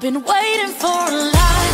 Been waiting for a lifetime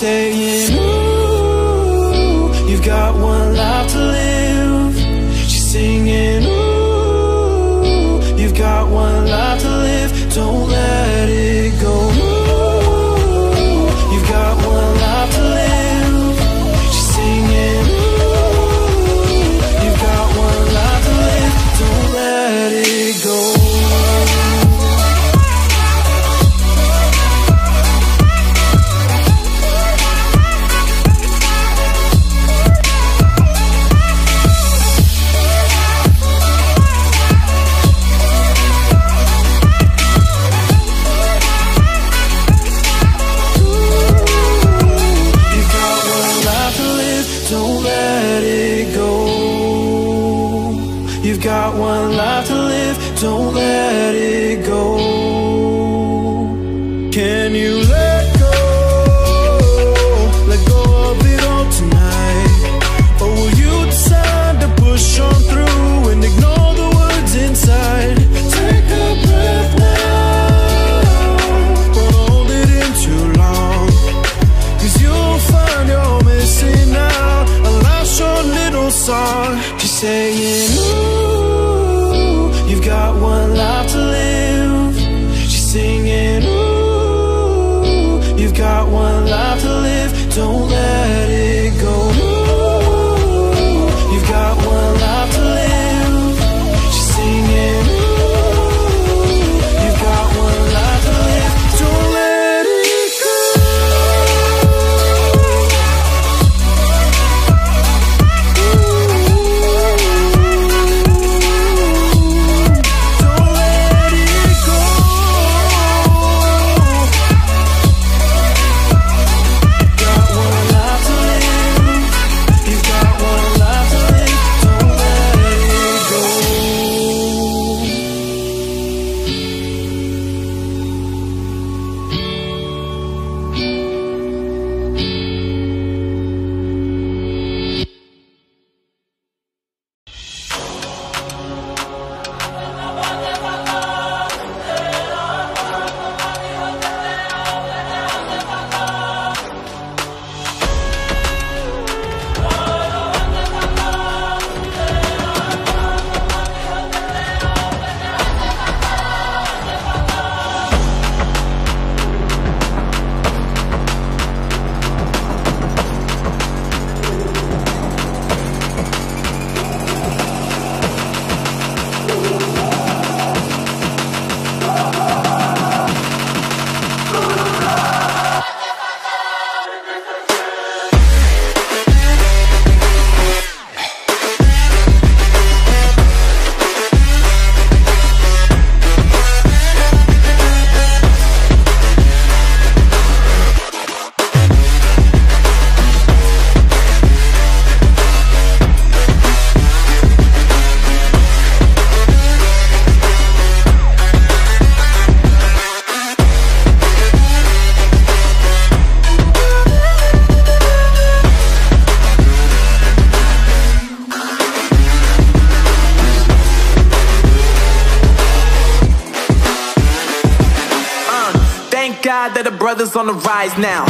say now.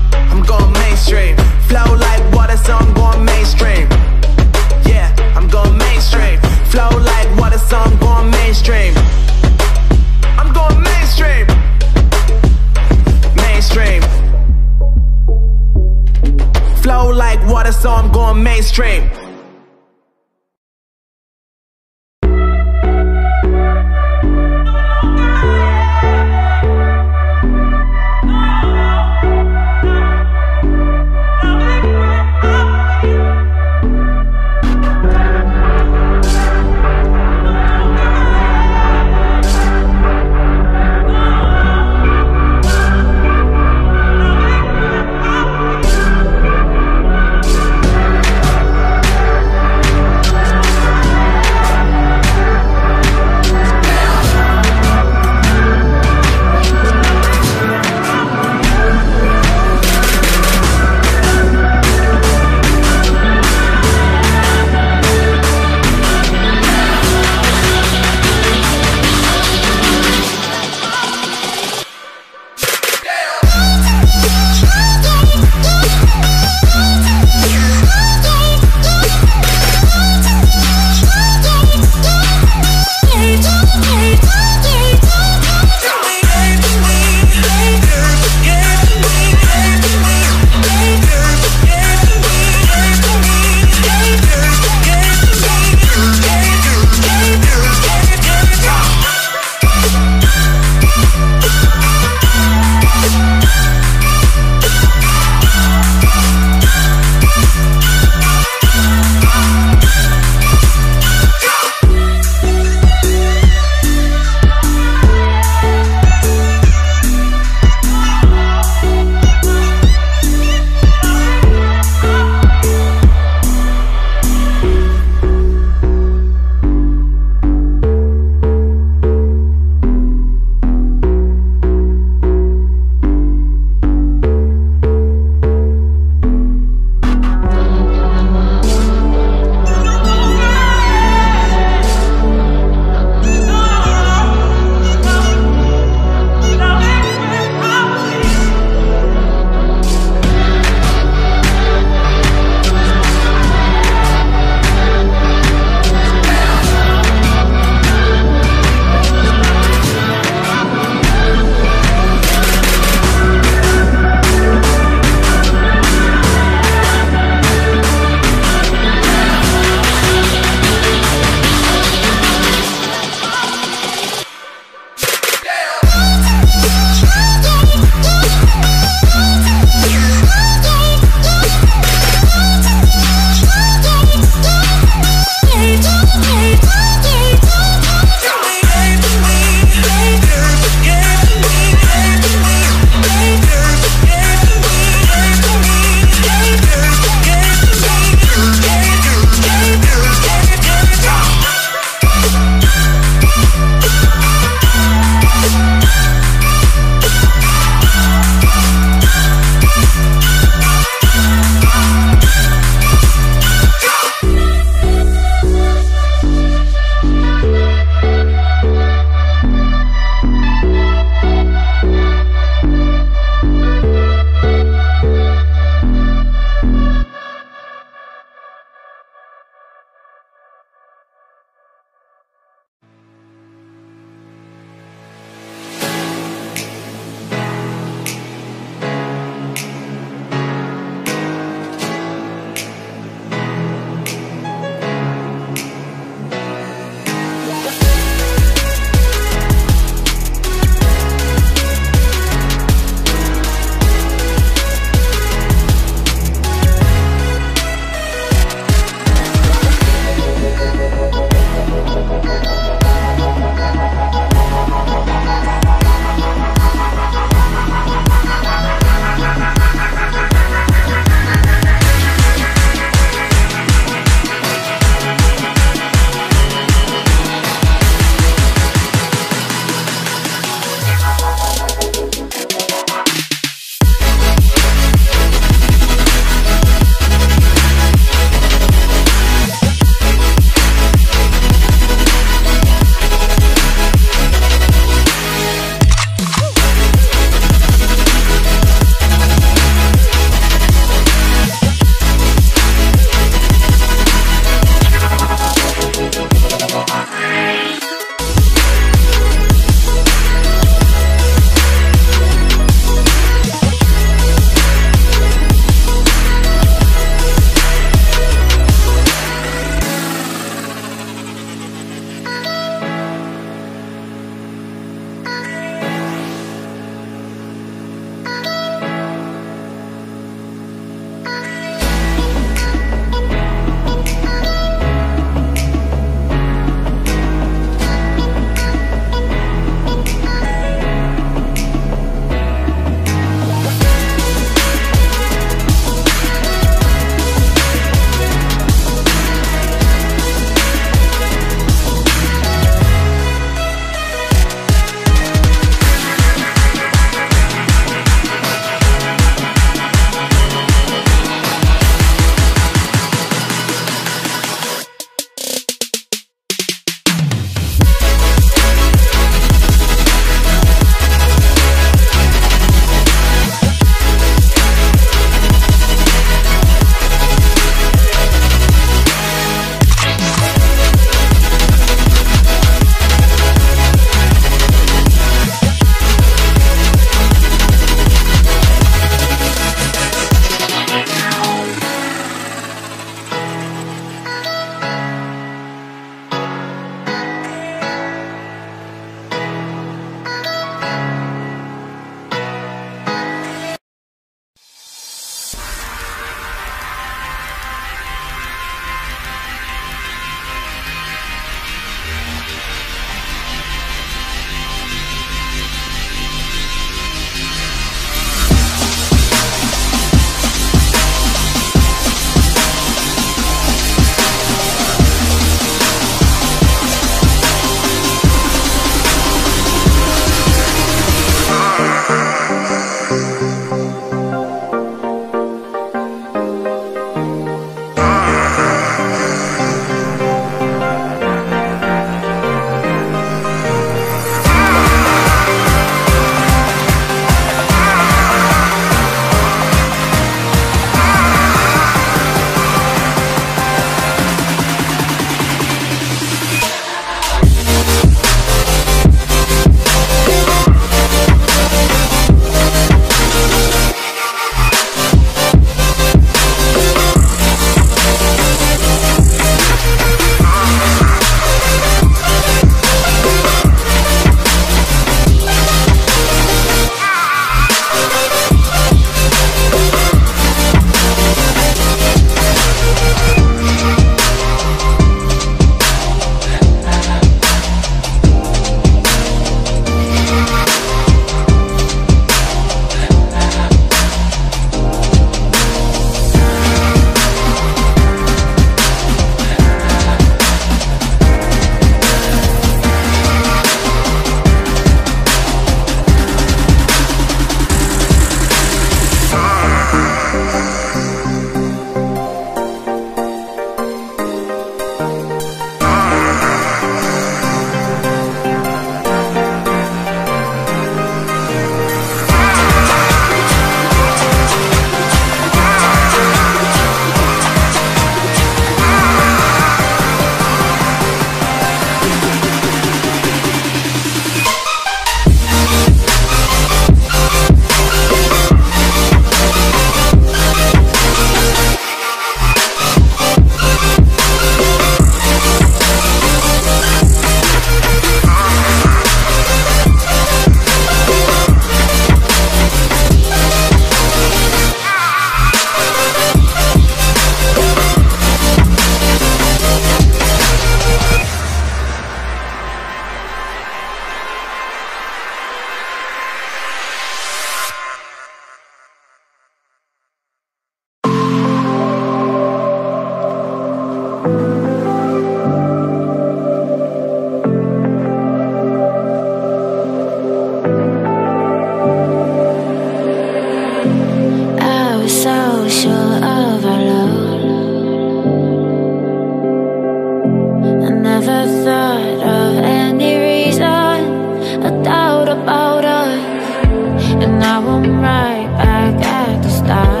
I'm right back at the start.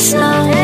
Slow.